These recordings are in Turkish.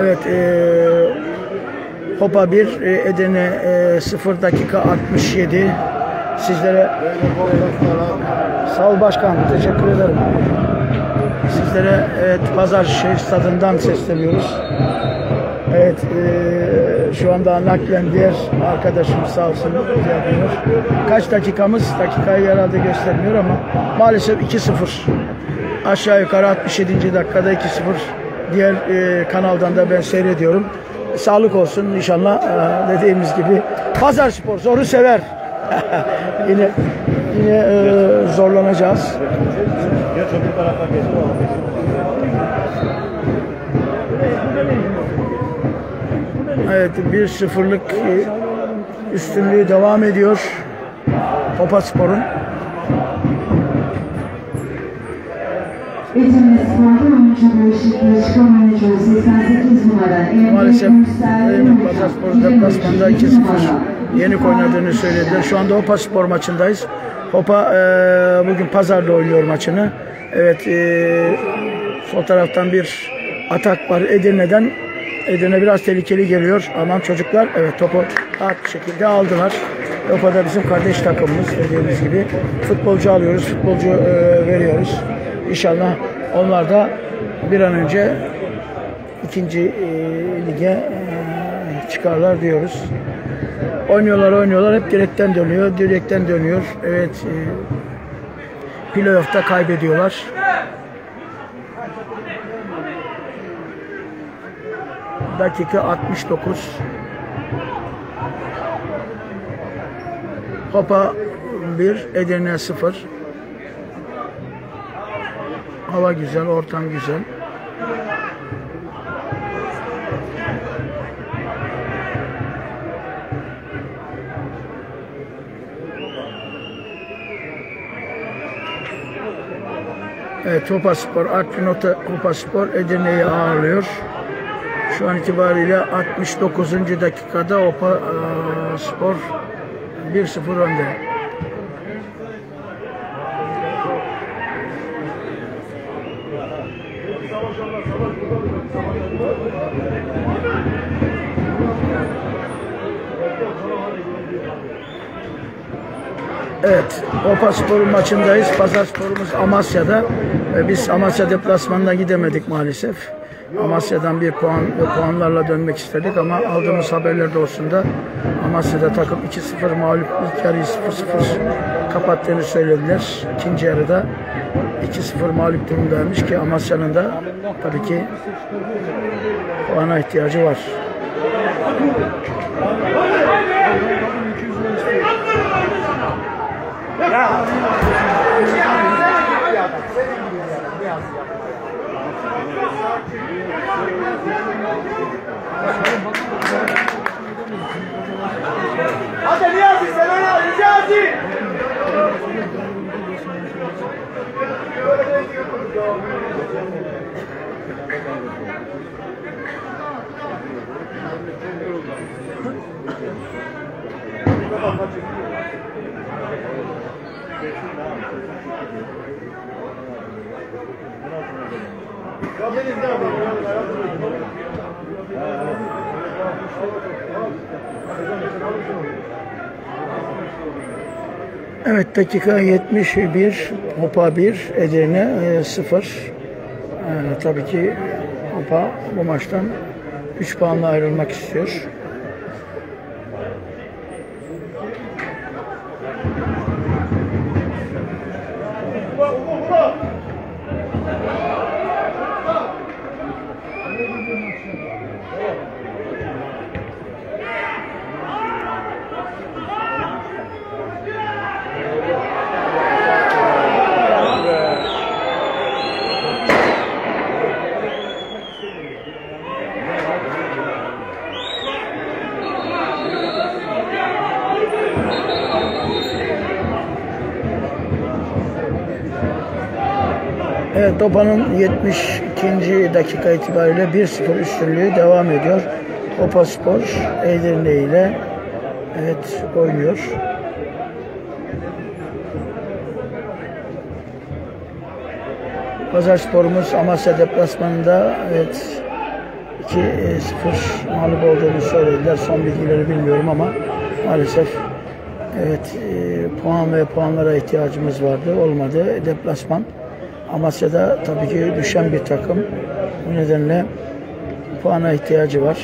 Evet, e, Hopa 1, e, Edirne e, 0 dakika 67. Sizlere sağ ol başkan, teşekkür ederim. Sizlere evet, Pazarşehir stadından sesleniyoruz. Evet, e, şu anda naklen diğer arkadaşım sağ olsun yapıyor. Kaç dakikamız? Dakikayı herhalde göstermiyor ama maalesef 2-0. Aşağı yukarı 67. dakikada 2-0. Diğer e, kanaldan da ben seyrediyorum. Sağlık olsun inşallah e, dediğimiz gibi. Pazar spor zoru sever. yine yine e, zorlanacağız. Evet bir sıfırlık e, üstünlüğü devam ediyor. Hopa Spor'un. Edirne Spor'da oyuncu değişikliği çıkamayınca 88 numara Emre Maalesef Eyüp 28 deplasmanda 2-0 numara. yenik oynadığını söylediler. Şu anda Hopa Spor maçındayız. Hopa e, bugün Pazar'da oynuyor maçını. Evet e, sol taraftan bir atak var Edirne'den. Edirne biraz tehlikeli geliyor. Aman çocuklar evet topu rahat bir şekilde aldılar. Hopa da bizim kardeş takımımız dediğimiz gibi. Futbolcu alıyoruz, futbolcu e, veriyoruz. İnşallah onlar da bir an önce ikinci e, lige e, çıkarlar diyoruz. Oynuyorlar oynuyorlar hep direkten dönüyor. Direkten dönüyor. Evet e, playoff'ta kaybediyorlar. Dakika 69. Hopa 1, Edirne 0. Hava güzel, ortam güzel. Evet, Hopa Spor, Artvin Ota- Hopa Spor Edirne'yi ağırlıyor. Şu an itibariyle 69. dakikada Spor 1-0 önde. Evet, Hopa Spor'un maçındayız. Pazar Spor'umuz Amasya'da. Biz Amasya deplasmanına gidemedik maalesef. Amasya'dan bir puan puanlarla dönmek istedik ama aldığımız haberler doğrusunda Amasya'da takım 2-0 mağlup ilk yarıyı 0-0 kapattığını söylediler. İkinci yarıda 2-0 mağlup durumdaymış ki Amasya'nın da tabii ki puana ihtiyacı var. Hadi Niyazi sen oyna Niyazi. Evet dakika 71 Hopa 1 Edirne 0 ee, tabii ki Hopa bu maçtan 3 puanla ayrılmak istiyor. Evet Topa'nın 72. dakika itibariyle 1-0 üstünlüğü devam ediyor. Topa Spor Edirne ile evet oynuyor. Pazar sporumuz Amasya deplasmanında evet 2-0 mağlup olduğunu söylediler. Son bilgileri bilmiyorum ama maalesef evet e, puan ve puanlara ihtiyacımız vardı. Olmadı. Deplasman. Amasya'da tabii ki düşen bir takım. Bu nedenle puana ihtiyacı var.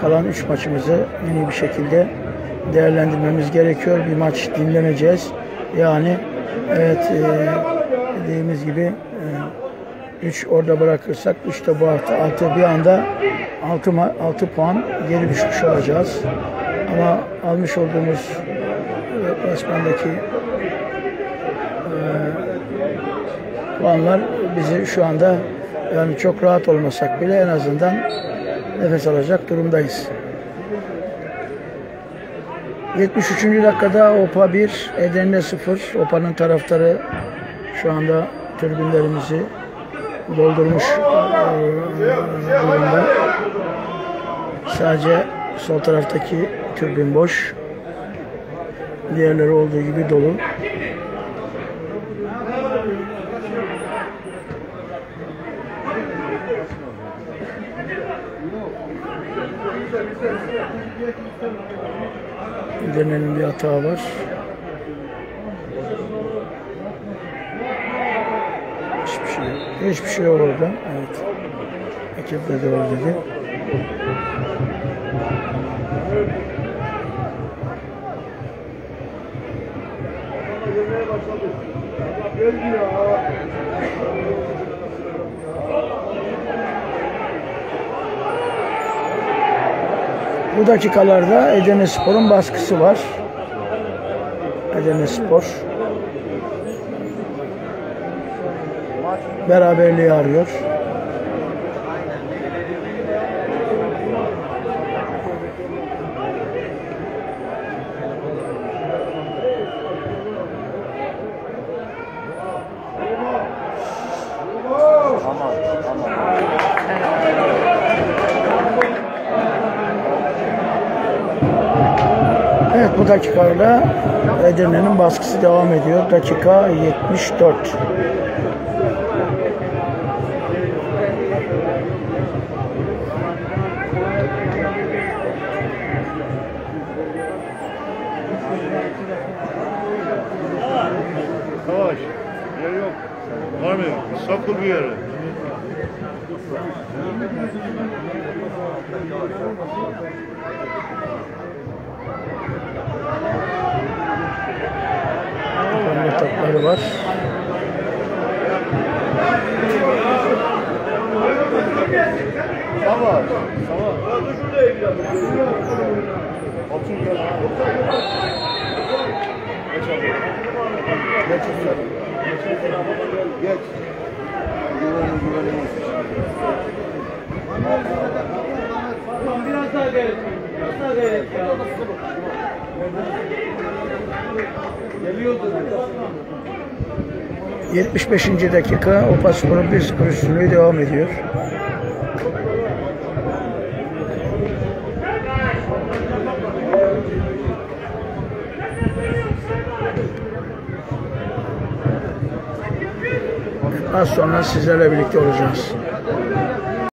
Kalan 3 maçımızı en iyi bir şekilde değerlendirmemiz gerekiyor. Bir maç dinleneceğiz. Yani evet e, dediğimiz gibi 3 orada bırakırsak 3 de bu hafta 6 bir anda 6 6 puan geri düşmüş olacağız. Ama almış olduğumuz deplasmandaki e, puanlar bizi şu anda yani çok rahat olmasak bile en azından nefes alacak durumdayız. 73. dakikada OPA 1, Edirne 0. OPA'nın taraftarı şu anda tribünlerimizi doldurmuş e, durumda. Sadece sol taraftaki tribün boş. Diğerleri olduğu gibi dolu. Edirne'nin bir hata var. Hiçbir şey yok. Hiçbir şey yok orada. Evet. Ekip de doğru dedi. Bu dakikalarda Edirne Spor'un baskısı var. Edirne Spor beraberliği arıyor. Evet bu dakikayla Edirne'nin baskısı devam ediyor. Dakika 74. Savaş. Yer yok. Var mı? Sokul bir yere. Önde topları var. Savaş. Savaş. Otur gel. Geç abi. Geç üstüne. Geç. 75. dakika Opaspor'un 1-0 üstünlüğü devam ediyor. Az sonra sizlerle birlikte olacağız.